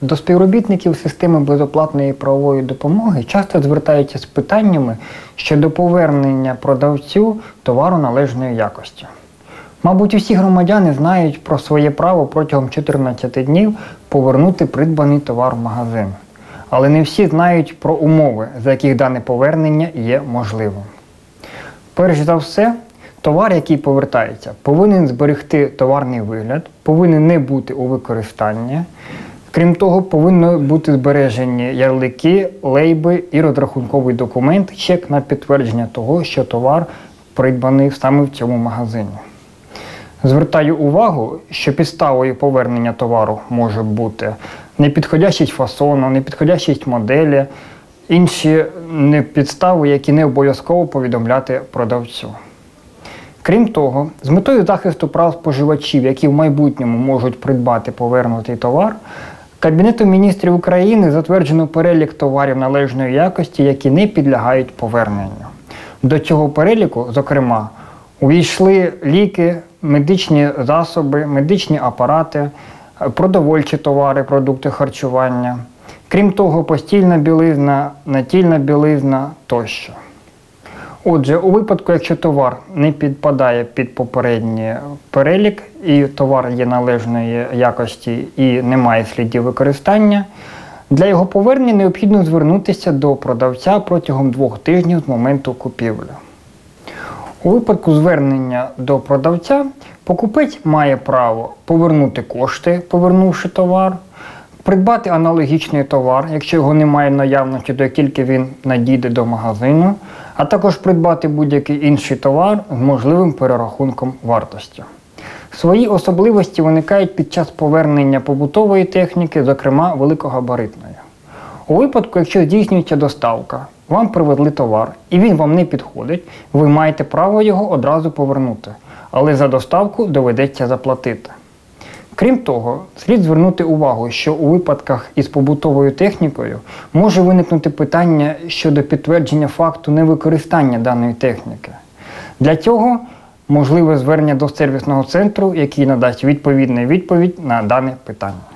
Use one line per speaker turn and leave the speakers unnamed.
До співробітників системи безоплатної правової допомоги часто звертаються з питаннями щодо повернення продавцю товару належної якості. Мабуть, усі громадяни знають про своє право протягом 14 днів повернути придбаний товар в магазин. Але не всі знають про умови, за яких дане повернення є можливим. Перш за все, товар, який повертається, повинен зберегти товарний вигляд, повинен не бути у використанні. Крім того, повинні бути збережені ярлики, лейби і розрахунковий документ, чек на підтвердження того, що товар придбаний саме в цьому магазині. Звертаю увагу, що підставою повернення товару може бути непідходящість фасону, непідходящість моделі, інші підстави, які не обов'язково повідомляти продавцю. Крім того, з метою захисту прав споживачів, які в майбутньому можуть придбати повернутий товар, Кабінетом міністрів України затверджено перелік товарів належної якості, які не підлягають поверненню. До цього переліку, зокрема, увійшли ліки, медичні засоби, медичні апарати, продовольчі товари, продукти харчування. Крім того, постільна білизна, натільна білизна тощо. Отже, у випадку, якщо товар не підпадає під попередній перелік, і товар є належної якості і немає слідів використання, для його повернення необхідно звернутися до продавця протягом двох тижнів з моменту купівлі. У випадку звернення до продавця покупець має право повернути кошти, повернувши товар, придбати аналогічний товар, якщо його немає наявності, то тільки він надійде до магазину, а також придбати будь-який інший товар з можливим перерахунком вартості. Свої особливості виникають під час повернення побутової техніки, зокрема великогабаритної. У випадку, якщо здійснюється доставка, вам привезли товар і він вам не підходить, ви маєте право його одразу повернути, але за доставку доведеться заплатити. Крім того, слід звернути увагу, що у випадках із побутовою технікою може виникнути питання щодо підтвердження факту невикористання даної техніки. Для цього можливе звернення до сервісного центру, який надасть відповідну відповідь на дане питання.